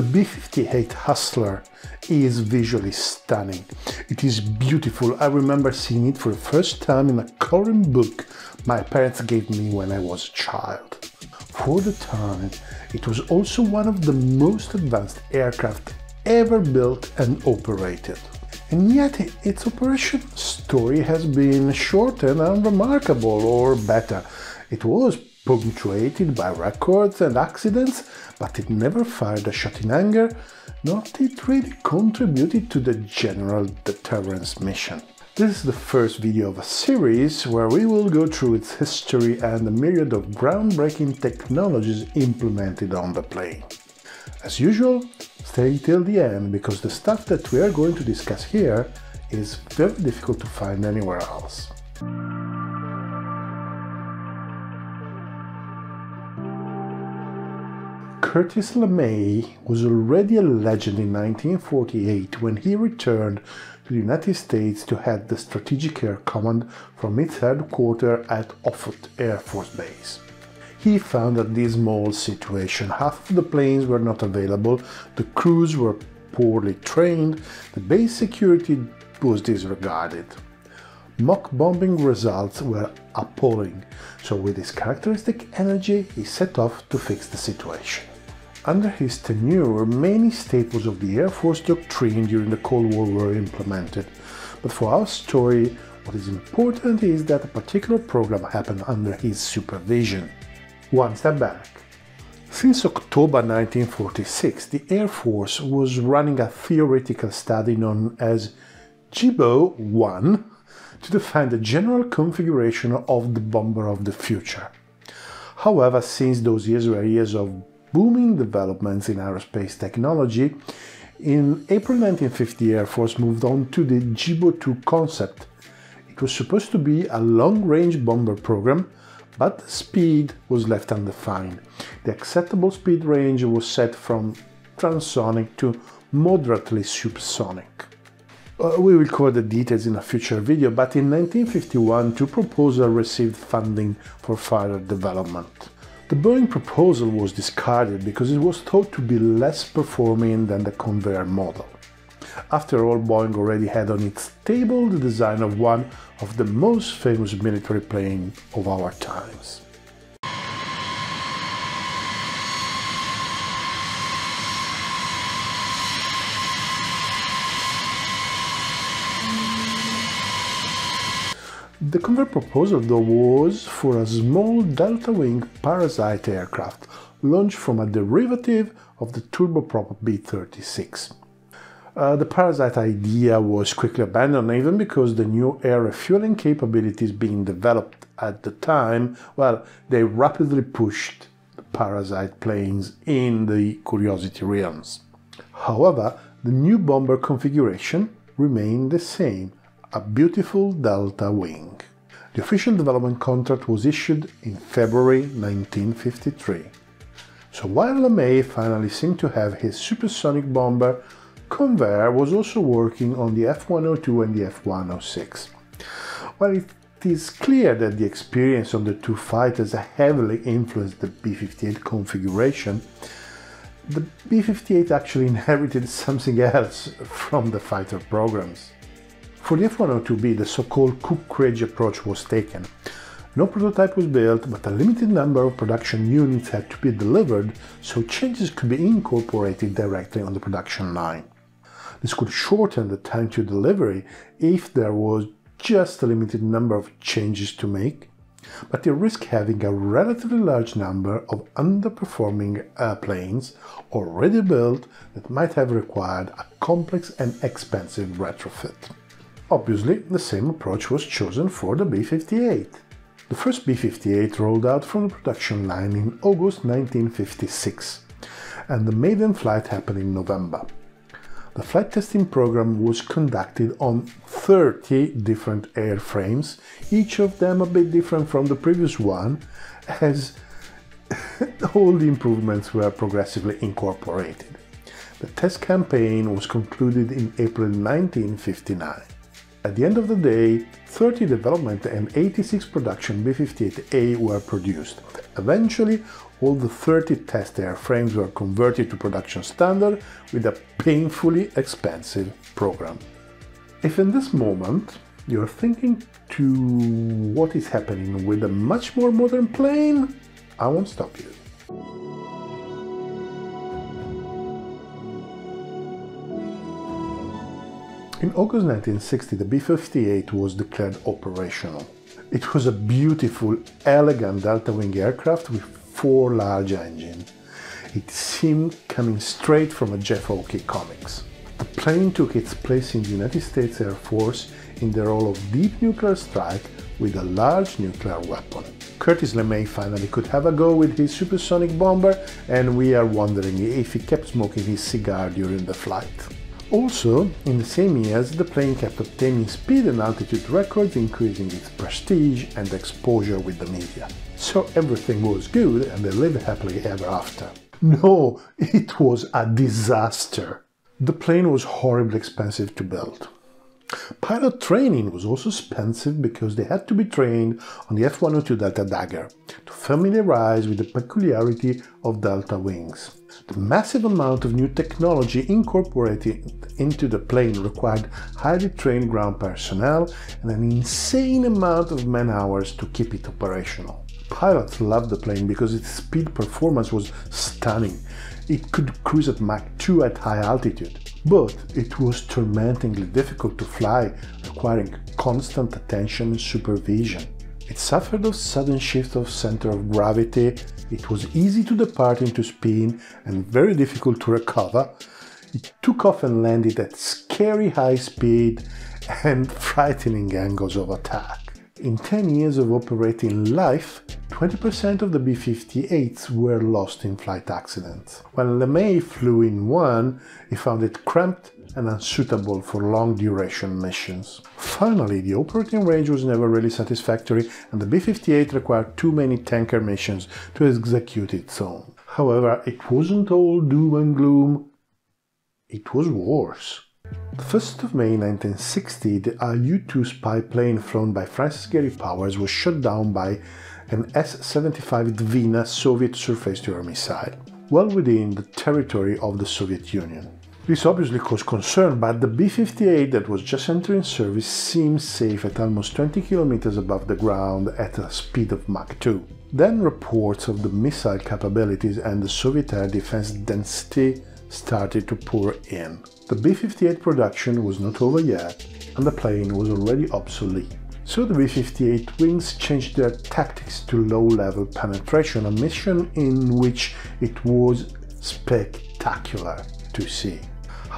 The B-58 Hustler is visually stunning. It is beautiful. I remember seeing it for the first time in a coloring book my parents gave me when I was a child. For the time, it was also one of the most advanced aircraft ever built and operated. And yet its operation story has been short and unremarkable, or better, it was punctuated by records and accidents, but it never fired a shot in anger, nor it really contributed to the general deterrence mission. This is the first video of a series where we will go through its history and the myriad of groundbreaking technologies implemented on the plane. As usual, stay till the end because the stuff that we are going to discuss here is very difficult to find anywhere else. Curtis LeMay was already a legend in 1948 when he returned to the United States to head the Strategic Air Command from its headquarters at Offutt Air Force Base. He found a dismal situation. Half of the planes were not available, the crews were poorly trained, the base security was disregarded. Mock bombing results were appalling, so with his characteristic energy, he set off to fix the situation. Under his tenure, many staples of the Air Force doctrine during the Cold War were implemented. But for our story, what is important is that a particular program happened under his supervision. One step back. Since October 1946, the Air Force was running a theoretical study known as GEBO 1 to define the general configuration of the bomber of the future. However, since those years were years of booming developments in aerospace technology, in April 1950 Air Force moved on to the GEBO-2 concept. It was supposed to be a long-range bomber program, but speed was left undefined. The acceptable speed range was set from transonic to moderately supersonic. Uh, we will cover the details in a future video, but in 1951 two proposals received funding for further development. The Boeing proposal was discarded because it was thought to be less performing than the Convair model. After all, Boeing already had on its table the design of one of the most famous military planes of our times. The Convair proposal, though, was for a small delta wing parasite aircraft launched from a derivative of the turboprop B-36. Uh, the parasite idea was quickly abandoned even because the new air refueling capabilities being developed at the time, well, they rapidly pushed the parasite planes in the Curiosity realms. However, the new bomber configuration remained the same, a beautiful delta wing. The official development contract was issued in February 1953. So while LeMay finally seemed to have his supersonic bomber, Convair was also working on the F-102 and the F-106. While it is clear that the experience of the two fighters heavily influenced the B-58 configuration, the B-58 actually inherited something else from the fighter programs. For the F-102B, the so-called Cook-Craigie approach was taken. No prototype was built, but a limited number of production units had to be delivered so changes could be incorporated directly on the production line. This could shorten the time to delivery if there was just a limited number of changes to make, but you risk having a relatively large number of underperforming airplanes already built that might have required a complex and expensive retrofit. Obviously, the same approach was chosen for the B-58. The first B-58 rolled out from the production line in August 1956, and the maiden flight happened in November. The flight testing program was conducted on 30 different airframes, each of them a bit different from the previous one, as all the improvements were progressively incorporated. The test campaign was concluded in April 1959. At the end of the day, 30 development and 86 production B-58A were produced, Eventually, all the 30 test airframes were converted to production standard with a painfully expensive program. If in this moment you're thinking to what is happening with a much more modern plane, I won't stop you. In August 1960, the B-58 was declared operational. It was a beautiful, elegant delta-wing aircraft with four large engines. It seemed coming straight from a Jeff Hawke comics. The plane took its place in the United States Air Force in the role of deep nuclear strike with a large nuclear weapon. Curtis LeMay finally could have a go with his supersonic bomber, and we are wondering if he kept smoking his cigar during the flight. Also, in the same years, the plane kept obtaining speed and altitude records, increasing its prestige and exposure with the media. So everything was good and they lived happily ever after. No, it was a disaster. The plane was horribly expensive to build. Pilot training was also expensive because they had to be trained on the F-102 Delta Dagger to familiarize with the peculiarity of Delta wings. The massive amount of new technology incorporated into the plane required highly trained ground personnel and an insane amount of man hours to keep it operational. Pilots loved the plane because its speed performance was stunning. It could cruise at Mach 2 at high altitude but it was tormentingly difficult to fly, requiring constant attention and supervision. It suffered a sudden shift of center of gravity, it was easy to depart into spin and very difficult to recover. It took off and landed at scary high speed and frightening angles of attack. In 10 years of operating life, 20% of the B-58s were lost in flight accidents. When LeMay flew in one, he found it cramped and unsuitable for long-duration missions. Finally, the operating range was never really satisfactory and the B-58 required too many tanker missions to execute its own. However, it wasn't all doom and gloom, it was worse. The 1st of May 1960, the U-2 spy plane flown by Francis Gary Powers was shot down by an S-75 Dvina Soviet surface-to-air missile, well within the territory of the Soviet Union. This obviously caused concern, but the B-58 that was just entering service seemed safe at almost 20 kilometers above the ground at a speed of Mach 2. Then reports of the missile capabilities and the Soviet air defense density started to pour in. The B-58 production was not over yet, and the plane was already obsolete. So the B-58 wings changed their tactics to low-level penetration, a mission in which it was spectacular to see.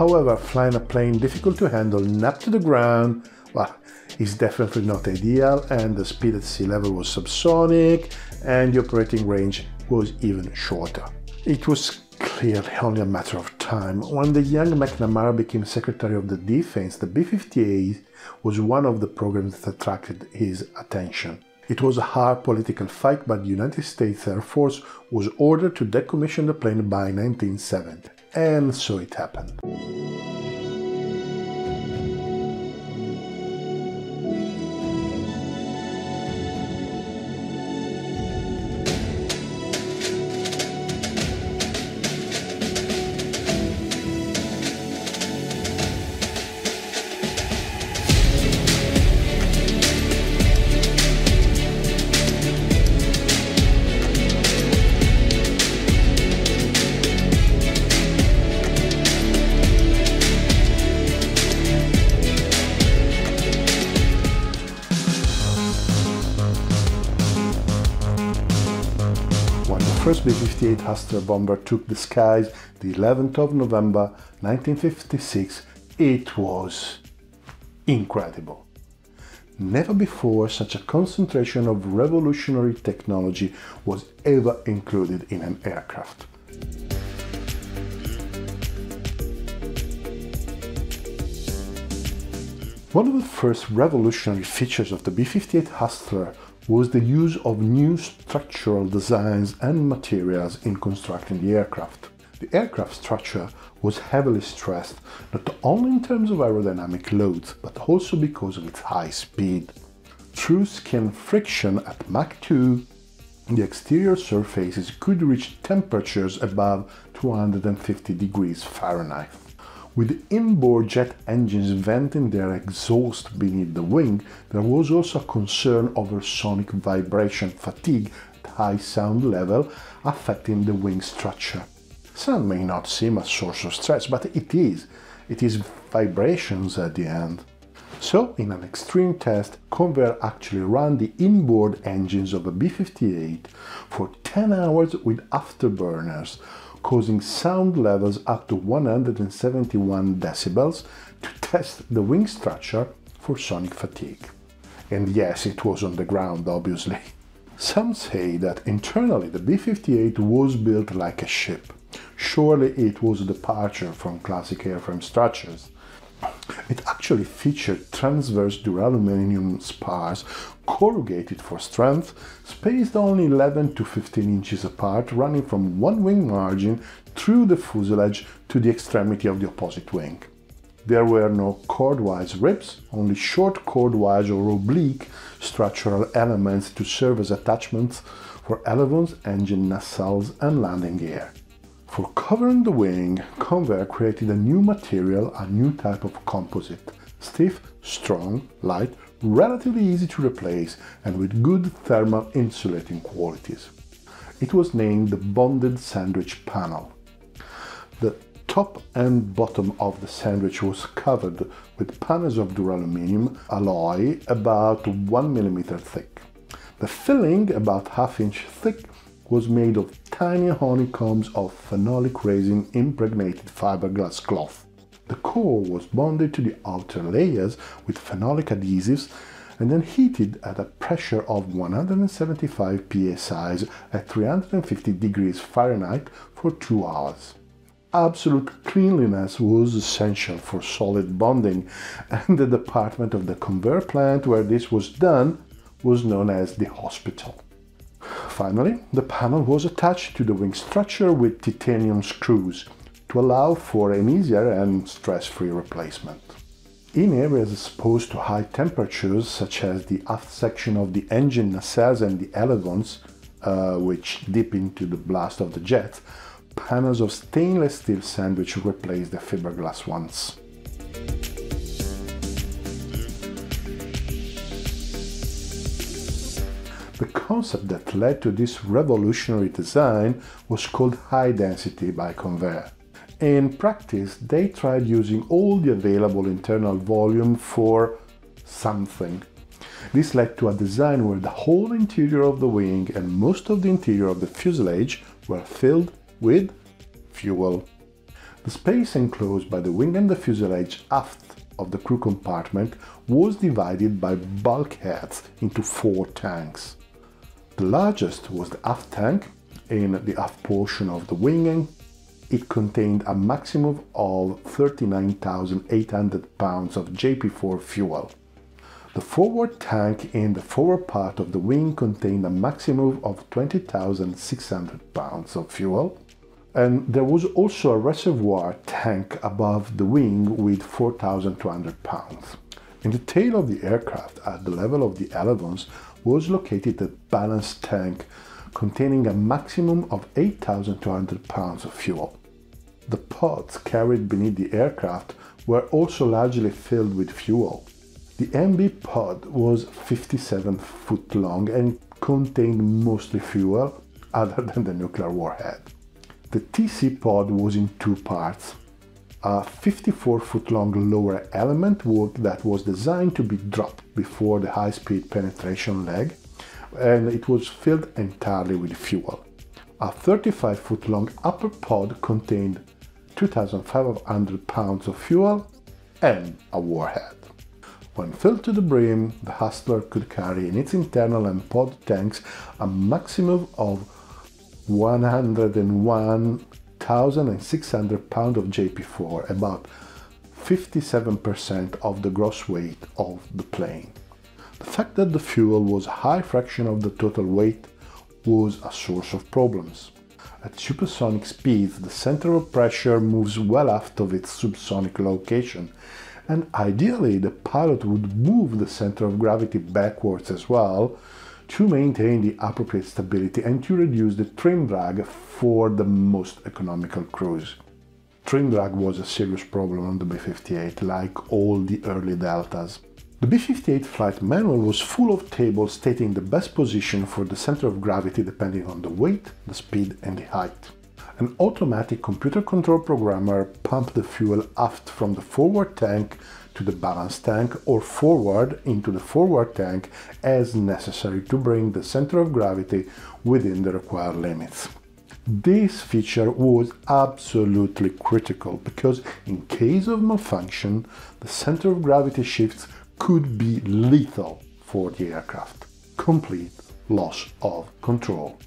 However, flying a plane difficult to handle, not to the ground, well, is definitely not ideal, and the speed at sea level was subsonic, and the operating range was even shorter. It was clearly only a matter of time. When the young McNamara became Secretary of the Defense, the B-58 was one of the programs that attracted his attention. It was a hard political fight, but the United States Air Force was ordered to decommission the plane by 1970. And so it happened. First B-58 Hustler bomber took the skies the 11th of November 1956, it was incredible. Never before such a concentration of revolutionary technology was ever included in an aircraft. One of the first revolutionary features of the B-58 Hustler was the use of new structural designs and materials in constructing the aircraft. The aircraft structure was heavily stressed not only in terms of aerodynamic loads, but also because of its high speed. Through skin friction at Mach 2, the exterior surfaces could reach temperatures above 250 degrees Fahrenheit. With inboard jet engines venting their exhaust beneath the wing, there was also a concern over sonic vibration fatigue at high sound level affecting the wing structure. Sound may not seem a source of stress, but it is. It is vibrations at the end. So, in an extreme test, Convair actually ran the inboard engines of a B-58 for 10 hours with afterburners, causing sound levels up to 171 decibels to test the wing structure for sonic fatigue. And yes, it was on the ground, obviously. Some say that internally the B-58 was built like a ship. Surely it was a departure from classic airframe structures. It actually featured transverse duraluminum spars corrugated for strength, spaced only 11 to 15 inches apart, running from one wing margin through the fuselage to the extremity of the opposite wing. There were no chordwise ribs, only short chordwise or oblique structural elements to serve as attachments for elevons, engine nacelles and landing gear. For covering the wing, Convair created a new material, a new type of composite. Stiff, strong, light, relatively easy to replace, and with good thermal insulating qualities. It was named the Bonded Sandwich Panel. The top and bottom of the sandwich was covered with panels of duraluminum alloy about 1 mm thick. The filling, about half inch thick, was made of tiny honeycombs of phenolic resin impregnated fiberglass cloth. The core was bonded to the outer layers with phenolic adhesives and then heated at a pressure of 175 psi at 350 degrees Fahrenheit for two hours. Absolute cleanliness was essential for solid bonding, and the department of the Convair plant where this was done was known as the hospital. Finally, the panel was attached to the wing structure with titanium screws to allow for an easier and stress-free replacement. In areas exposed to high temperatures, such as the aft section of the engine nacelles and the ailerons, uh, which dip into the blast of the jet, panels of stainless steel sandwich replaced the fiberglass ones. The concept that led to this revolutionary design was called high density by Convair. In practice, they tried using all the available internal volume for something. This led to a design where the whole interior of the wing and most of the interior of the fuselage were filled with fuel. The space enclosed by the wing and the fuselage aft of the crew compartment was divided by bulkheads into four tanks. The largest was the aft tank in the aft portion of the winging. It contained a maximum of 39,800 pounds of JP4 fuel. The forward tank in the forward part of the wing contained a maximum of 20,600 pounds of fuel. And there was also a reservoir tank above the wing with 4,200 pounds. In the tail of the aircraft, at the level of the ailerons, was located a balance tank containing a maximum of 8,200 pounds of fuel. The pods carried beneath the aircraft were also largely filled with fuel. The MB pod was 57 foot long and contained mostly fuel other than the nuclear warhead. The TC pod was in two parts. A 54 foot long lower element that was designed to be dropped before the high speed penetration leg, and it was filled entirely with fuel. A 35 foot long upper pod contained 2,500 pounds of fuel and a warhead. When filled to the brim, the Hustler could carry in its internal and pod tanks a maximum of 101 1,600 pounds of JP4, about 57% of the gross weight of the plane. The fact that the fuel was a high fraction of the total weight was a source of problems. At supersonic speeds, the center of pressure moves well aft of its subsonic location, and ideally the pilot would move the center of gravity backwards as well to maintain the appropriate stability and to reduce the trim drag for the most economical cruise. Trim drag was a serious problem on the B-58, like all the early Deltas. The B-58 flight manual was full of tables stating the best position for the center of gravity depending on the weight, the speed and the height. An automatic computer control programmer pumped the fuel aft from the forward tank to the balance tank or forward into the forward tank as necessary to bring the center of gravity within the required limits. This feature was absolutely critical because in case of malfunction, the center of gravity shifts could be lethal for the aircraft. Complete loss of control.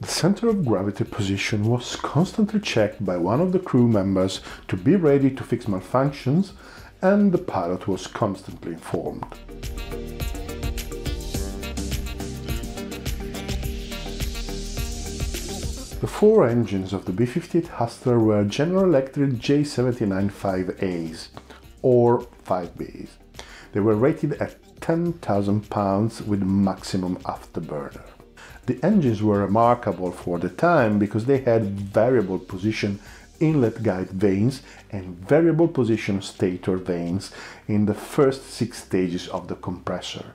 The center of gravity position was constantly checked by one of the crew members to be ready to fix malfunctions and the pilot was constantly informed. The four engines of the B-58 Hustler were General Electric J79 5As, or 5Bs. They were rated at 10,000 pounds with maximum afterburner. The engines were remarkable for the time because they had variable position inlet guide vanes and variable position stator vanes in the first six stages of the compressor.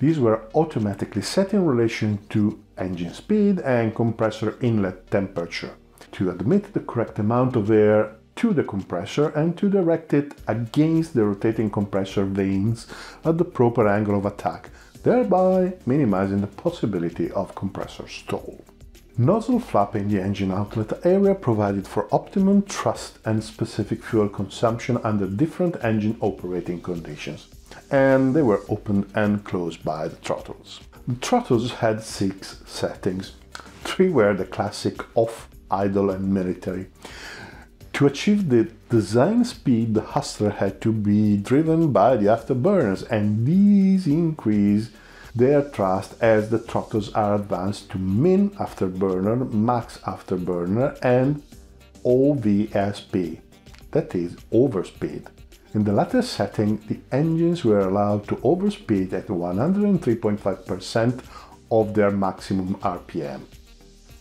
These were automatically set in relation to engine speed and compressor inlet temperature to admit the correct amount of air to the compressor and to direct it against the rotating compressor vanes at the proper angle of attack thereby minimizing the possibility of compressor stall. Nozzle flap in the engine outlet area provided for optimum thrust and specific fuel consumption under different engine operating conditions, and they were opened and closed by the throttles. The throttles had six settings. Three were the classic off, idle and military. To achieve the design speed, the Hustler had to be driven by the afterburners, and these increase their thrust as the throttles are advanced to min afterburner, max afterburner, and OVSP, that is, overspeed. In the latter setting, the engines were allowed to overspeed at 103.5% of their maximum RPM.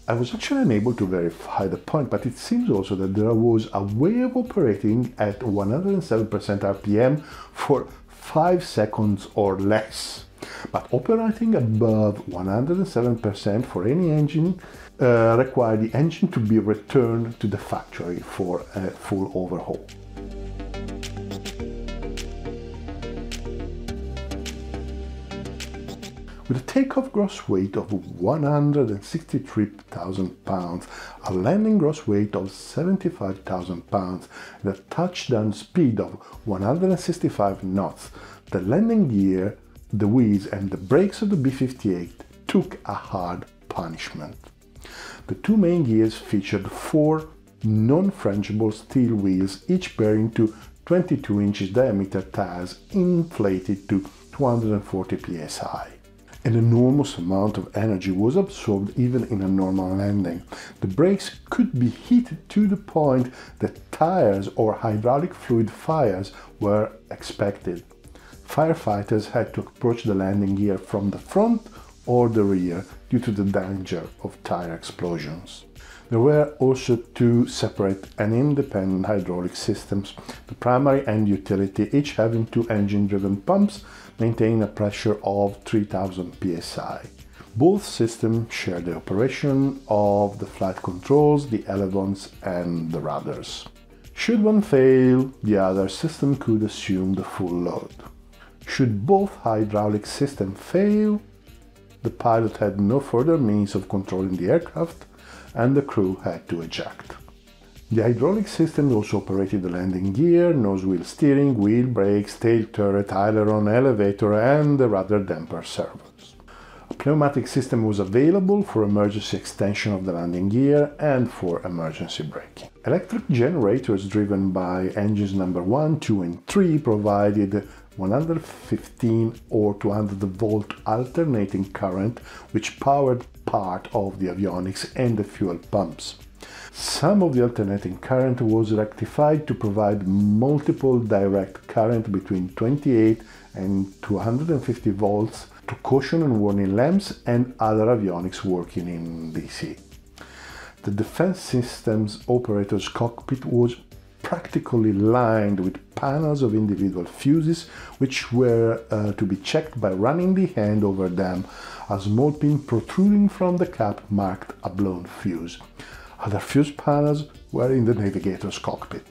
I was actually unable to verify the point, but it seems also that there was a way of operating at 107% RPM for 5 seconds or less. But operating above 107% for any engine uh, require the engine to be returned to the factory for a full overhaul. With a takeoff gross weight of 163,000 pounds, a landing gross weight of 75,000 pounds, and a touchdown speed of 165 knots, the landing gear, the wheels and the brakes of the B-58 took a hard punishment. The two main gears featured four non-frangible steel wheels, each bearing two 22 inches diameter tires inflated to 240 psi. An enormous amount of energy was absorbed even in a normal landing. The brakes could be heated to the point that tires or hydraulic fluid fires were expected. Firefighters had to approach the landing gear from the front or the rear due to the danger of tire explosions. There were also two separate and independent hydraulic systems, the primary and utility, each having two engine-driven pumps maintaining a pressure of 3000 psi. Both systems share the operation of the flight controls, the elevons and the rudders. Should one fail, the other system could assume the full load. Should both hydraulic systems fail, the pilot had no further means of controlling the aircraft and the crew had to eject. The hydraulic system also operated the landing gear, nose wheel steering, wheel brakes, tail turret, aileron, elevator and the rudder damper servos. A pneumatic system was available for emergency extension of the landing gear and for emergency braking. Electric generators driven by engines number 1, 2 and 3 provided 115 or 200 volt alternating current which powered part of the avionics and the fuel pumps. Some of the alternating current was rectified to provide multiple direct current between 28 and 250 volts to caution and warning lamps and other avionics working in DC. The defense systems operator's cockpit was practically lined with panels of individual fuses which were uh, to be checked by running the hand over them. A small pin protruding from the cap marked a blown fuse. Other fuse panels were in the navigator's cockpit.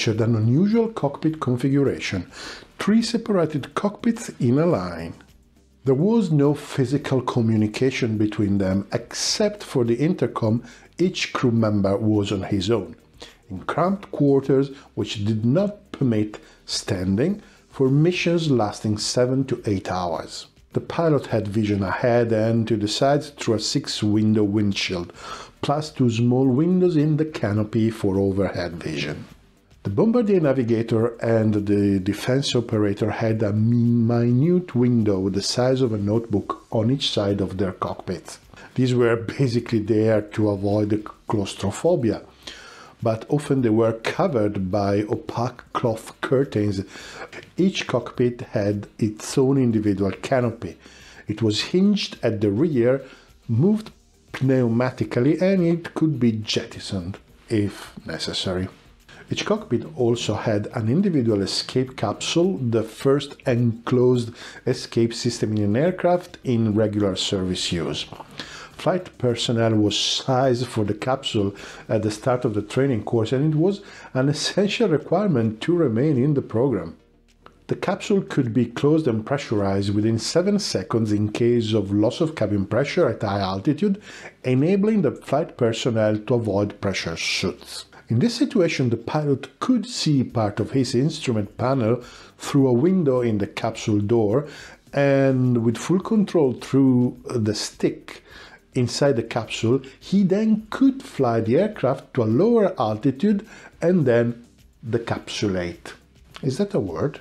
Featured an unusual cockpit configuration, three separated cockpits in a line. There was no physical communication between them except for the intercom each crew member was on his own, in cramped quarters which did not permit standing for missions lasting 7 to 8 hours. The pilot had vision ahead and to the sides through a six window windshield, plus two small windows in the canopy for overhead vision. The bombardier navigator and the defense operator had a minute window the size of a notebook on each side of their cockpit. These were basically there to avoid claustrophobia, but often they were covered by opaque cloth curtains. Each cockpit had its own individual canopy. It was hinged at the rear, moved pneumatically, and it could be jettisoned if necessary. Each cockpit also had an individual escape capsule, the first enclosed escape system in an aircraft in regular service use. Flight personnel was sized for the capsule at the start of the training course, and it was an essential requirement to remain in the program. The capsule could be closed and pressurized within 7 seconds in case of loss of cabin pressure at high altitude, enabling the flight personnel to avoid pressure suits. In this situation, the pilot could see part of his instrument panel through a window in the capsule door and with full control through the stick inside the capsule, he then could fly the aircraft to a lower altitude and then decapsulate. Is that a word?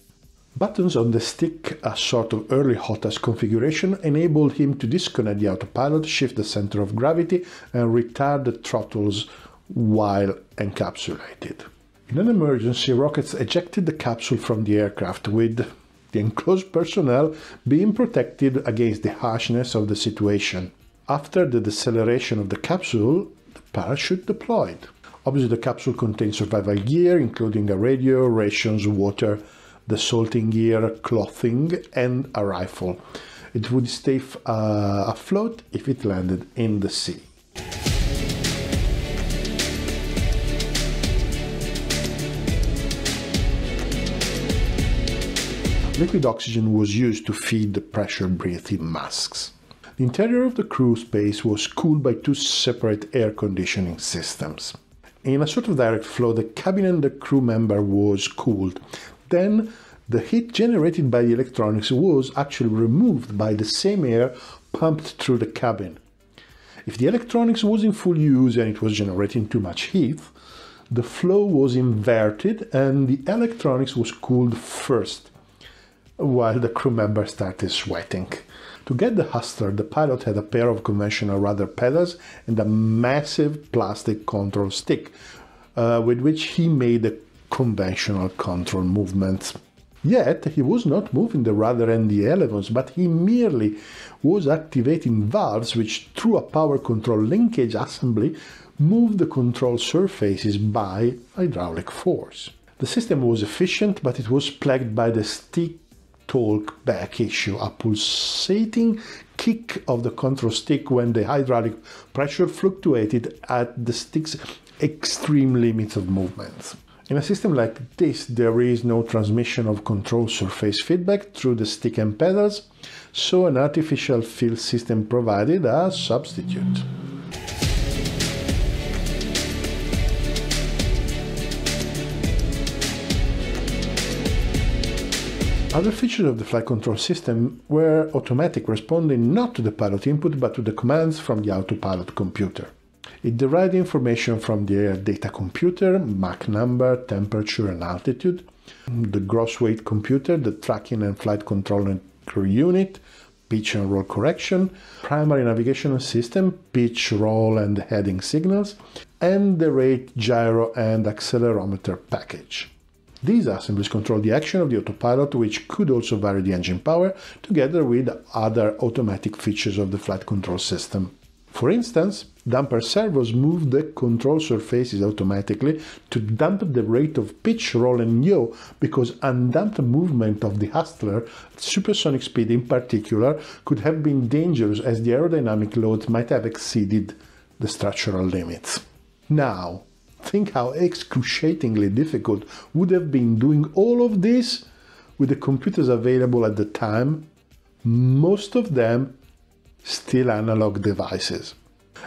Buttons on the stick, a sort of early HOTAS configuration, enabled him to disconnect the autopilot, shift the center of gravity, and retard the throttles while encapsulated. In an emergency, rockets ejected the capsule from the aircraft with the enclosed personnel being protected against the harshness of the situation. After the deceleration of the capsule, the parachute deployed. Obviously, the capsule contains survival gear, including a radio, rations, water, the salting gear, clothing, and a rifle. It would stay uh, afloat if it landed in the sea. Liquid oxygen was used to feed the pressure breathing masks. The interior of the crew space was cooled by two separate air conditioning systems. In a sort of direct flow, the cabin and the crew member was cooled. Then the heat generated by the electronics was actually removed by the same air pumped through the cabin. If the electronics was in full use and it was generating too much heat, the flow was inverted and the electronics was cooled first while the crew member started sweating. To get the Hustler, the pilot had a pair of conventional rudder pedals and a massive plastic control stick, uh, with which he made the conventional control movements. Yet he was not moving the rudder and the elevons, but he merely was activating valves which, through a power control linkage assembly, moved the control surfaces by hydraulic force. The system was efficient, but it was plagued by the stick torque back issue, a pulsating kick of the control stick when the hydraulic pressure fluctuated at the stick's extreme limits of movement. In a system like this, there is no transmission of control surface feedback through the stick and pedals, so an artificial feel system provided a substitute. Other features of the flight control system were automatic responding not to the pilot input but to the commands from the autopilot computer. It derived information from the air data computer, Mach number, temperature and altitude, the gross weight computer, the tracking and flight control unit, pitch and roll correction, primary navigation system, pitch, roll and heading signals, and the rate, gyro and accelerometer package. These assemblies control the action of the autopilot, which could also vary the engine power, together with other automatic features of the flight control system. For instance, damper servos move the control surfaces automatically to damp the rate of pitch, roll and yaw because undamped movement of the Hustler at supersonic speed in particular could have been dangerous as the aerodynamic loads might have exceeded the structural limits. Now, Think how excruciatingly difficult would have been doing all of this with the computers available at the time, most of them still analog devices.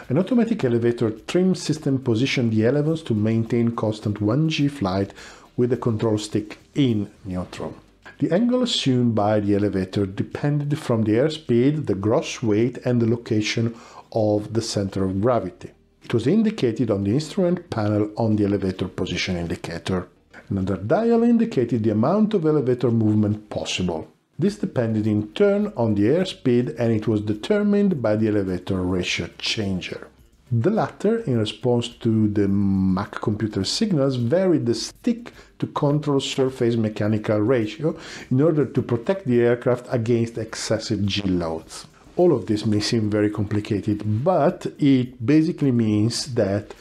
An automatic elevator trim system positioned the elevons to maintain constant 1G flight with the control stick in neutral. The angle assumed by the elevator depended from the airspeed, the gross weight, and the location of the center of gravity. It was indicated on the instrument panel on the elevator position indicator. Another dial indicated the amount of elevator movement possible. This depended in turn on the airspeed and it was determined by the elevator ratio changer. The latter, in response to the Mach computer signals, varied the stick to control surface mechanical ratio in order to protect the aircraft against excessive G loads all of this may seem very complicated, but it basically means that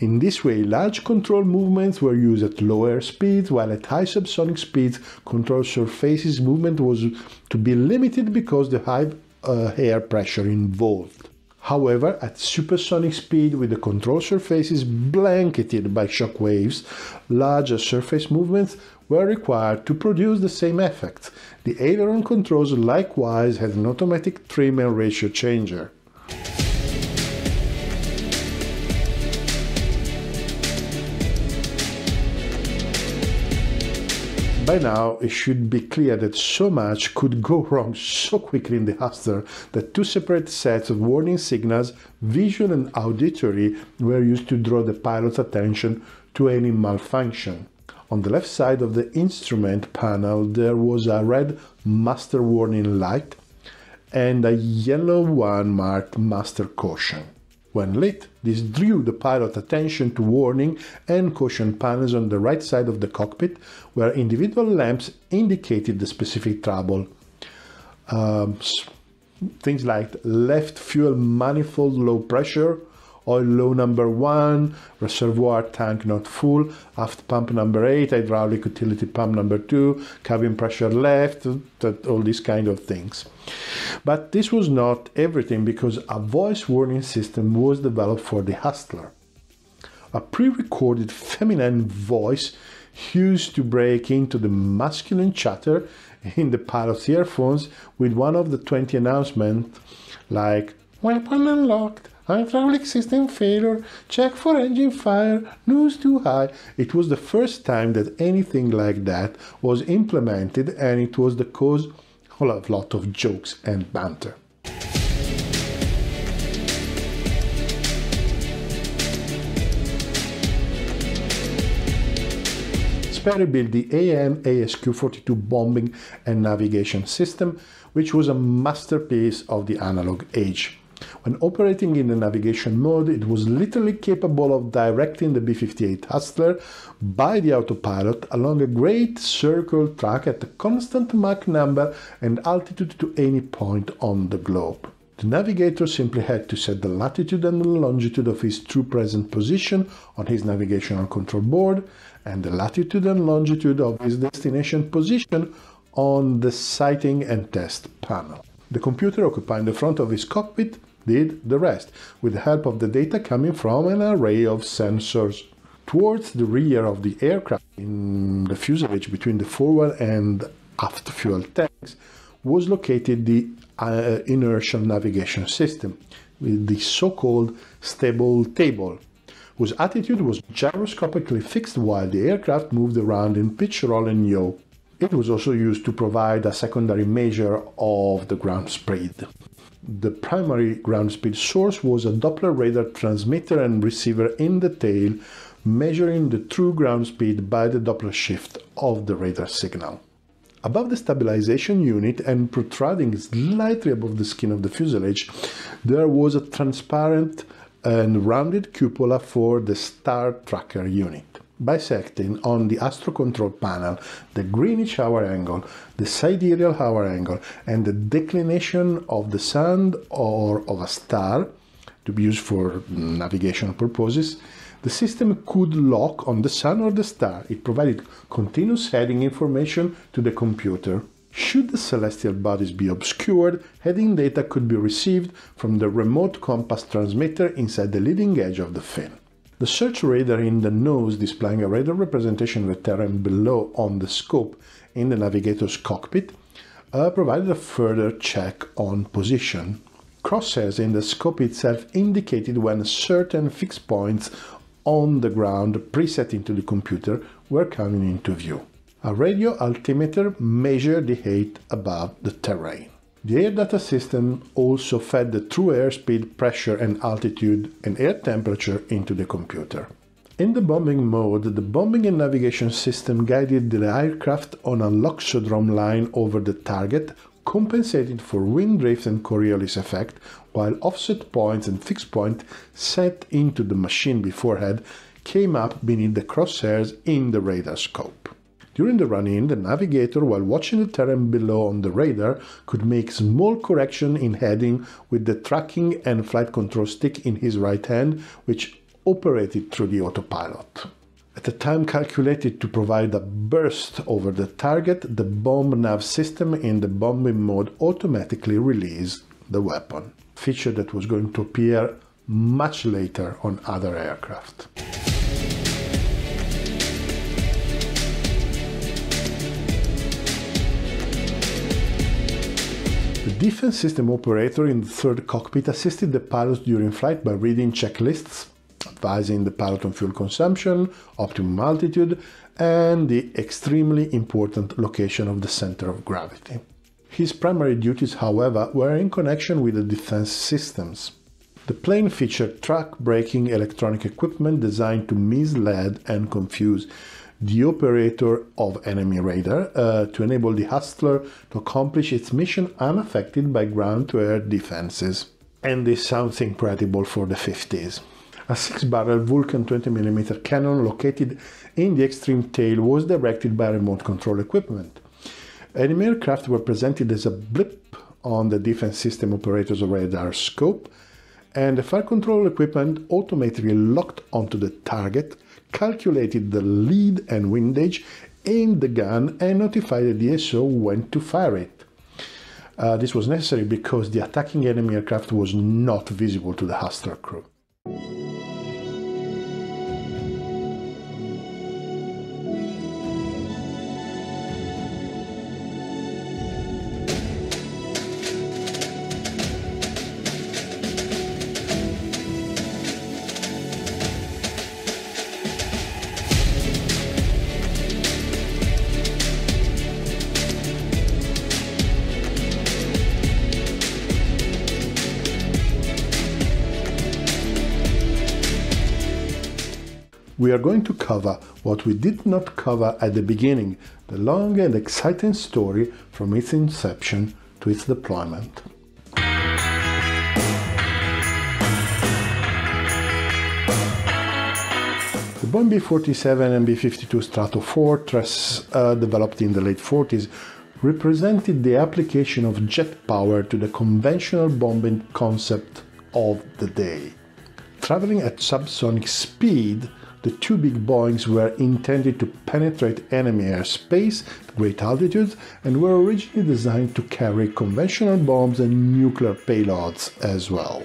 in this way, large control movements were used at lower speeds, while at high subsonic speeds, control surfaces movement was to be limited because the high uh, air pressure involved. However, at supersonic speed with the control surfaces blanketed by shock waves, larger surface movements were required to produce the same effect. The aileron controls likewise had an automatic trim and ratio changer. By now, it should be clear that so much could go wrong so quickly in the Hustler that two separate sets of warning signals, visual and auditory, were used to draw the pilot's attention to any malfunction. On the left side of the instrument panel, there was a red master warning light and a yellow one marked master caution. When lit, this drew the pilot's attention to warning and caution panels on the right side of the cockpit, where individual lamps indicated the specific trouble. Um, things like left fuel manifold low pressure oil low number one, reservoir tank not full, aft pump number eight, hydraulic utility pump number two, cabin pressure left, all these kind of things. But this was not everything because a voice warning system was developed for the Hustler. A pre-recorded feminine voice used to break into the masculine chatter in the pilot's earphones with one of the 20 announcements like weapon unlocked, hydraulic system failure, check for engine fire, nose too high. It was the first time that anything like that was implemented and it was the cause of a lot of jokes and banter. Sperry built the AN ASQ42 bombing and navigation system, which was a masterpiece of the analog age. When operating in the navigation mode, it was literally capable of directing the B-58 Hustler by the autopilot along a great circle track at a constant Mach number and altitude to any point on the globe. The navigator simply had to set the latitude and the longitude of his true present position on his navigational control board and the latitude and longitude of his destination position on the sighting and test panel. The computer occupying the front of his cockpit did the rest, with the help of the data coming from an array of sensors. Towards the rear of the aircraft, in the fuselage between the forward and aft fuel tanks, was located the uh, inertial navigation system with the so-called stable table, whose attitude was gyroscopically fixed while the aircraft moved around in pitch, roll and yaw. It was also used to provide a secondary measure of the ground speed. The primary ground speed source was a Doppler radar transmitter and receiver in the tail measuring the true ground speed by the Doppler shift of the radar signal. Above the stabilization unit and protruding slightly above the skin of the fuselage, there was a transparent and rounded cupola for the star tracker unit. Bisecting on the astro control panel the Greenwich hour angle, the sidereal hour angle, and the declination of the sun or of a star to be used for navigation purposes, the system could lock on the sun or the star. It provided continuous heading information to the computer. Should the celestial bodies be obscured, heading data could be received from the remote compass transmitter inside the leading edge of the fin. The search radar in the nose displaying a radar representation of the terrain below on the scope in the navigator's cockpit uh, provided a further check on position. Crosshairs in the scope itself indicated when certain fixed points on the ground preset into the computer were coming into view. A radio altimeter measured the height above the terrain. The air data system also fed the true airspeed, pressure and altitude and air temperature into the computer. In the bombing mode, the bombing and navigation system guided the aircraft on a loxodrome line over the target, compensating for wind drift and Coriolis effect, while offset points and fixed point set into the machine beforehand came up beneath the crosshairs in the radar scope. During the run-in, the navigator, while watching the terrain below on the radar, could make small correction in heading with the tracking and flight control stick in his right hand, which operated through the autopilot. At a time calculated to provide a burst over the target, the bomb nav system in the bombing mode automatically released the weapon, feature that was going to appear much later on other aircraft. Defense system operator in the third cockpit assisted the pilots during flight by reading checklists, advising the pilot on fuel consumption, optimum altitude, and the extremely important location of the center of gravity. His primary duties, however, were in connection with the defense systems. The plane featured track breaking electronic equipment designed to mislead and confuse the operator of enemy radar uh, to enable the Hustler to accomplish its mission unaffected by ground-to-air defenses. And this sounds incredible for the 50s. A 6-barrel Vulcan 20mm cannon located in the extreme tail was directed by remote control equipment. Enemy aircraft were presented as a blip on the defense system operator's radar scope, and the fire control equipment automatically locked onto the target calculated the lead and windage, aimed the gun, and notified the DSO when to fire it. Uh, this was necessary because the attacking enemy aircraft was not visible to the Hustler crew. We are going to cover what we did not cover at the beginning, the long and exciting story from its inception to its deployment. The Boeing B-47 and B-52 Stratofortress, uh, developed in the late 40s, represented the application of jet power to the conventional bombing concept of the day. Traveling at subsonic speed, the two big Boeings were intended to penetrate enemy airspace at great altitudes and were originally designed to carry conventional bombs and nuclear payloads as well.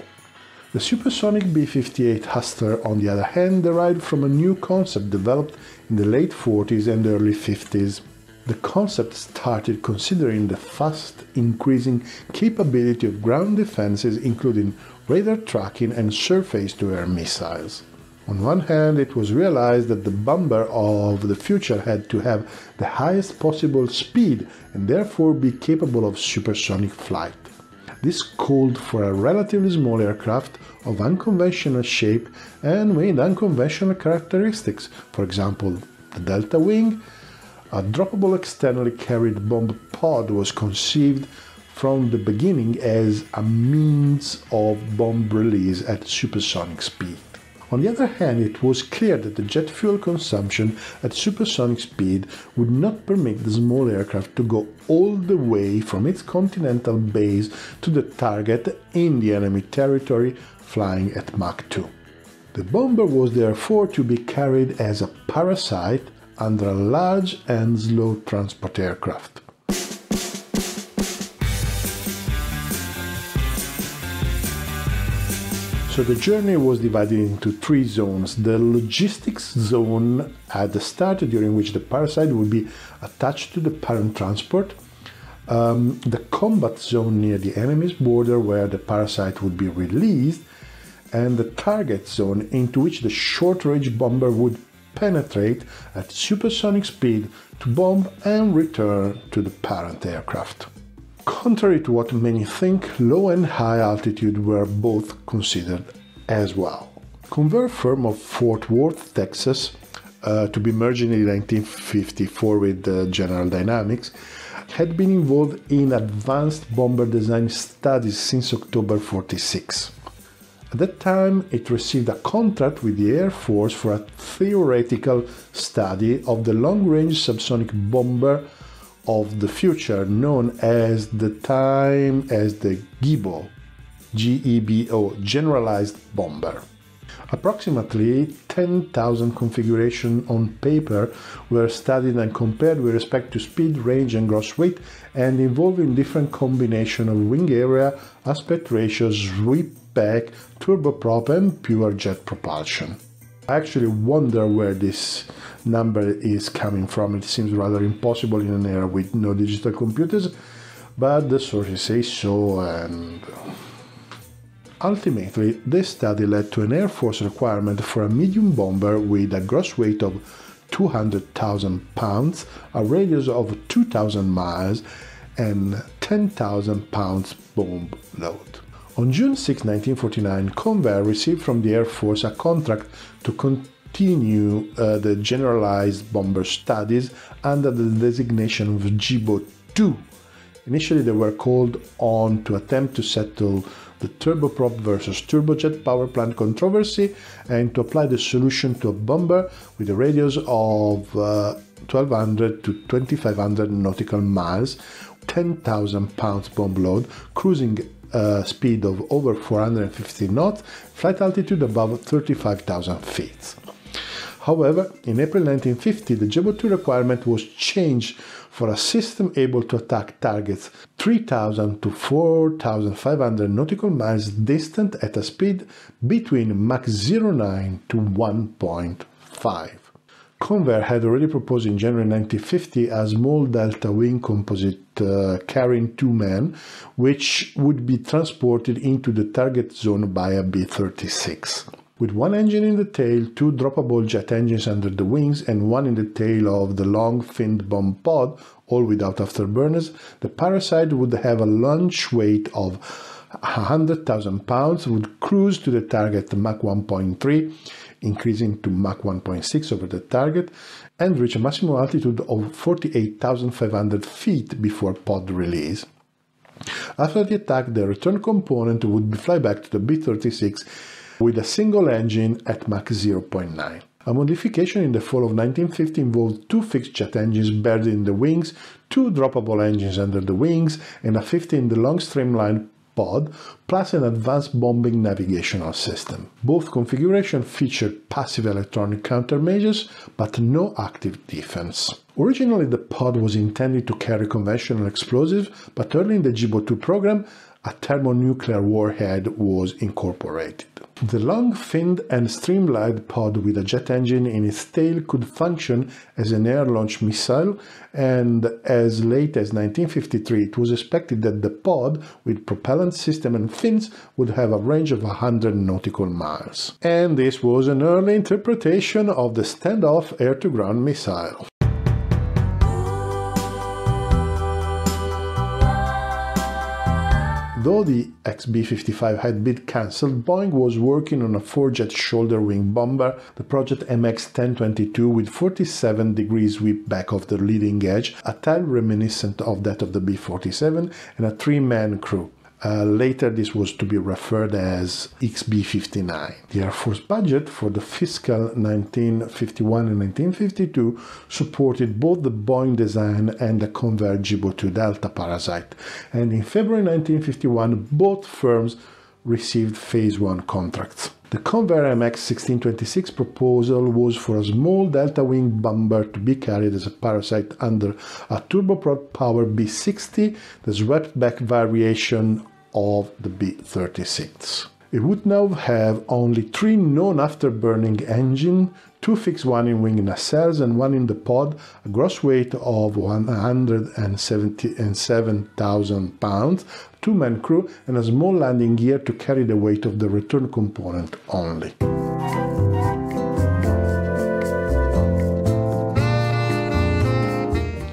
The supersonic B-58 Hustler, on the other hand, derived from a new concept developed in the late 40s and early 50s. The concept started considering the fast increasing capability of ground defenses, including radar tracking and surface to air missiles. On one hand, it was realized that the bomber of the future had to have the highest possible speed and therefore be capable of supersonic flight. This called for a relatively small aircraft of unconventional shape and with unconventional characteristics, for example, the delta wing. A droppable externally carried bomb pod was conceived from the beginning as a means of bomb release at supersonic speed. On the other hand, it was clear that the jet fuel consumption at supersonic speed would not permit the small aircraft to go all the way from its continental base to the target in the enemy territory flying at Mach 2. The bomber was therefore to be carried as a parasite under a large and slow transport aircraft. So the journey was divided into three zones. The logistics zone at the start, during which the parasite would be attached to the parent transport. Um, the combat zone near the enemy's border, where the parasite would be released, and the target zone into which the short-range bomber would penetrate at supersonic speed to bomb and return to the parent aircraft. Contrary to what many think, low and high altitude were both considered as well. Convair firm of Fort Worth, Texas, uh, to be merged in 1954 with uh, General Dynamics, had been involved in advanced bomber design studies since October 46. At that time, it received a contract with the Air Force for a theoretical study of the long range subsonic bomber of the future known as the time as the GEBO, G-E-B-O, Generalized Bomber. Approximately 10,000 configurations on paper were studied and compared with respect to speed, range, and gross weight, and involving different combination of wing area, aspect ratios, sweep back, turboprop, and pure jet propulsion. I actually wonder where this number is coming from. It seems rather impossible in an era with no digital computers, but the sources say so and ultimately this study led to an Air Force requirement for a medium bomber with a gross weight of 200,000 pounds, a radius of 2,000 miles, and 10,000 pounds bomb load. On June 6, 1949, Convair received from the Air Force a contract to continue uh, the generalized bomber studies under the designation of GEBO 2. Initially, they were called on to attempt to settle the turboprop versus turbojet power plant controversy and to apply the solution to a bomber with a radius of uh, 1200 to 2500 nautical miles, 10,000 pounds bomb load, cruising uh, speed of over 450 knots, flight altitude above 35,000 feet. However, in April 1950, the GEBO 2 requirement was changed for a system able to attack targets 3,000 to 4,500 nautical miles distant at a speed between Mach 09 to 1.5. Convair had already proposed in January 1950 a small delta wing composite uh, carrying two men, which would be transported into the target zone by a B 36. With one engine in the tail, two droppable jet engines under the wings, and one in the tail of the long finned bomb pod, all without afterburners, the Parasite would have a launch weight of 100,000 pounds, would cruise to the target Mach 1.3, increasing to Mach 1.6 over the target, and reach a maximum altitude of 48,500 feet before pod release. After the attack, the return component would fly back to the B-36 with a single engine at Mach 0.9. A modification in the fall of 1950 involved two fixed jet engines buried in the wings, two droppable engines under the wings, and a fifth in the long streamlined pod, plus an advanced bombing navigational system. Both configurations featured passive electronic countermeasures, but no active defense. Originally, the pod was intended to carry conventional explosives, but early in the GEBO 2 program, a thermonuclear warhead was incorporated. The long-finned and streamlined pod with a jet engine in its tail could function as an air-launched missile, and as late as 1953 it was expected that the pod, with propellant system and fins, would have a range of 100 nautical miles. And this was an early interpretation of the standoff air-to-ground missile. Though the XB-55 had been cancelled, Boeing was working on a four-jet shoulder-wing bomber, the Project MX-1022 with 47 degrees sweep back of the leading edge, a tail reminiscent of that of the B-47, and a three-man crew. Uh, later, this was to be referred as XB59. The Air Force budget for the fiscal 1951 and 1952 supported both the Boeing design and the Convair to Delta parasite, and in February 1951, both firms received Phase 1 contracts. The Convair MX-1626 proposal was for a small delta-wing bomber to be carried as a parasite under a turboprop power B-60, the swept-back variation of the B-36. It would now have only three non-afterburning engines, two fixed one in wing nacelles and one in the pod, a gross weight of 177,000 pounds, two-man crew and a small landing gear to carry the weight of the return component only.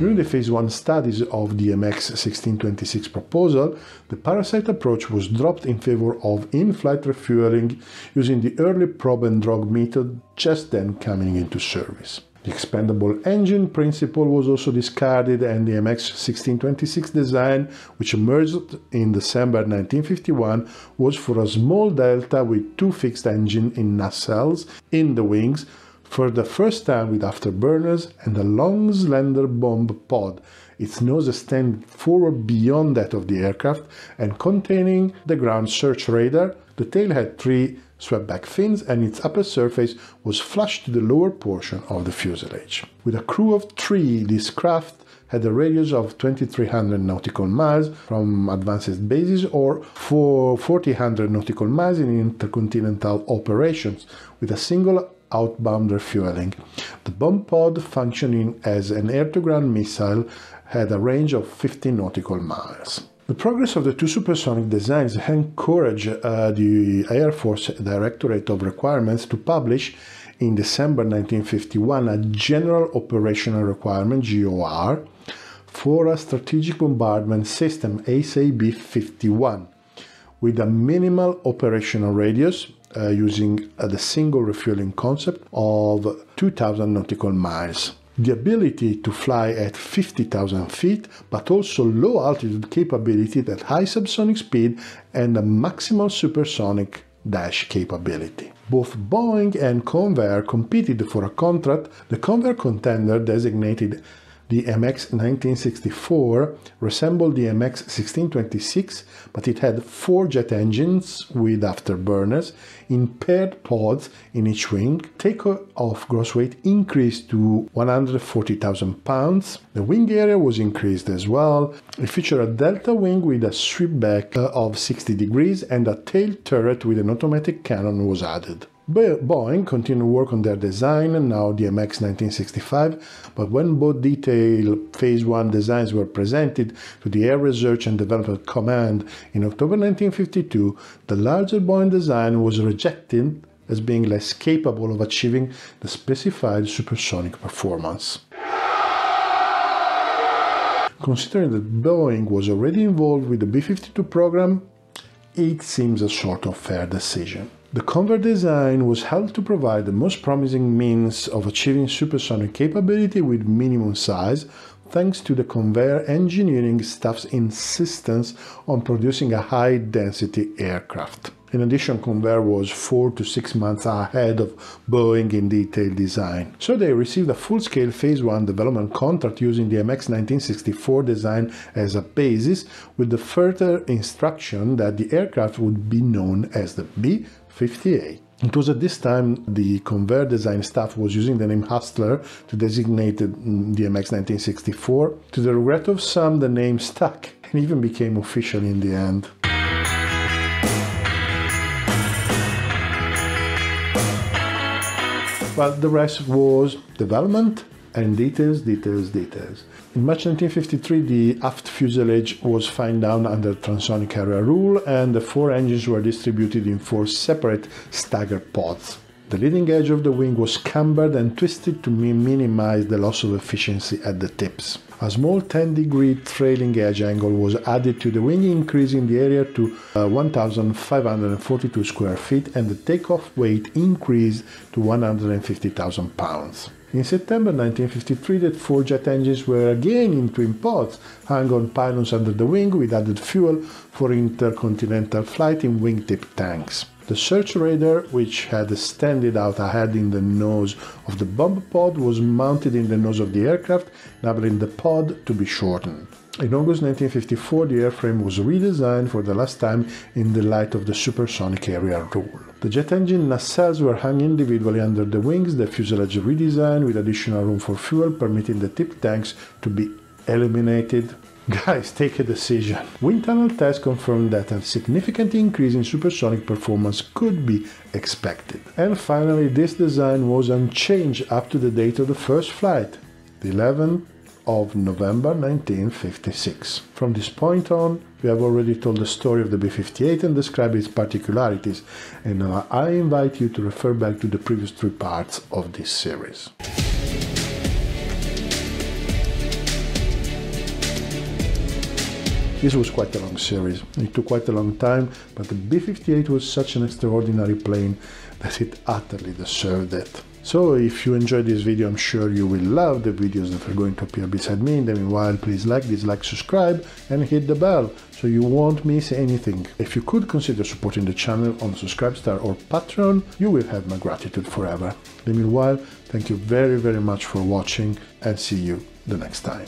During the phase 1 studies of the MX1626 proposal, the parasite approach was dropped in favor of in-flight refueling using the early probe and drag method just then coming into service. The expandable engine principle was also discarded and the MX1626 design, which emerged in December 1951, was for a small delta with two fixed engines in nacelles in the wings for the first time with afterburners and a long slender bomb pod, its nose extended forward beyond that of the aircraft and containing the ground search radar, the tail had three swept-back fins and its upper surface was flush to the lower portion of the fuselage. With a crew of three, this craft had a radius of 2300 nautical miles from advanced bases or for 4000 nautical miles in intercontinental operations. With a single outbound refueling. The bomb pod, functioning as an air-to-ground missile, had a range of 50 nautical miles. The progress of the two supersonic designs encouraged uh, the Air Force Directorate of Requirements to publish in December 1951 a General Operational Requirement GOR for a Strategic Bombardment System ASAB 51 with a minimal operational radius uh, using uh, the single refueling concept of 2000 nautical miles. The ability to fly at 50,000 feet, but also low altitude capability at high subsonic speed and a maximal supersonic dash capability. Both Boeing and Convair competed for a contract. The Convair contender designated the MX 1964 resembled the MX 1626, but it had four jet engines with afterburners in paired pods in each wing. Takeoff gross weight increased to 140,000 pounds. The wing area was increased as well. It featured a delta wing with a sweepback of 60 degrees and a tail turret with an automatic cannon was added. Boeing continued work on their design, and now the MX 1965, but when both detailed Phase 1 designs were presented to the Air Research and Development Command in October 1952, the larger Boeing design was rejected as being less capable of achieving the specified supersonic performance. Considering that Boeing was already involved with the B-52 program, it seems a sort of fair decision. The Convair design was held to provide the most promising means of achieving supersonic capability with minimum size, thanks to the Convair engineering staff's insistence on producing a high-density aircraft. In addition, Convair was four to six months ahead of Boeing in detailed design. So they received a full-scale Phase 1 development contract using the MX 1964 design as a basis, with the further instruction that the aircraft would be known as the B 58. It was at this time the Convair design staff was using the name Hustler to designate the mm, DMX 1964. To the regret of some, the name stuck and even became official in the end. Well, the rest was development, and details, details, details. In March 1953, the aft fuselage was fined down under transonic area rule, and the four engines were distributed in four separate stagger pods. The leading edge of the wing was cambered and twisted to minimize the loss of efficiency at the tips. A small 10 degree trailing edge angle was added to the wing, increasing the area to uh, 1,542 square feet, and the takeoff weight increased to 150,000 pounds. In September 1953, the four jet engines were again in twin pods, hung on pylons under the wing with added fuel for intercontinental flight in wingtip tanks. The search radar, which had extended out ahead in the nose of the bomb pod, was mounted in the nose of the aircraft, enabling the pod to be shortened. In August 1954, the airframe was redesigned for the last time in the light of the supersonic area rule. The jet engine nacelles were hung individually under the wings, the fuselage redesigned with additional room for fuel, permitting the tip tanks to be eliminated Guys, take a decision. Wind tunnel tests confirmed that a significant increase in supersonic performance could be expected. And finally, this design was unchanged up to the date of the first flight, the 11th of November 1956. From this point on, we have already told the story of the B-58 and described its particularities, and now I invite you to refer back to the previous three parts of this series. This was quite a long series. It took quite a long time, but the B-58 was such an extraordinary plane that it utterly deserved it. So if you enjoyed this video, I'm sure you will love the videos that are going to appear beside me. In the meanwhile, please like, dislike, subscribe, and hit the bell so you won't miss anything. If you could consider supporting the channel on Subscribestar or Patreon, you will have my gratitude forever. In the meanwhile, thank you very, very much for watching and see you the next time.